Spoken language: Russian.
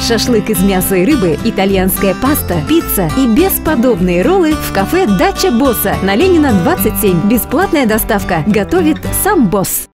Шашлык из мяса и рыбы, итальянская паста, пицца и бесподобные роллы в кафе «Дача Босса» на Ленина 27. Бесплатная доставка. Готовит сам босс.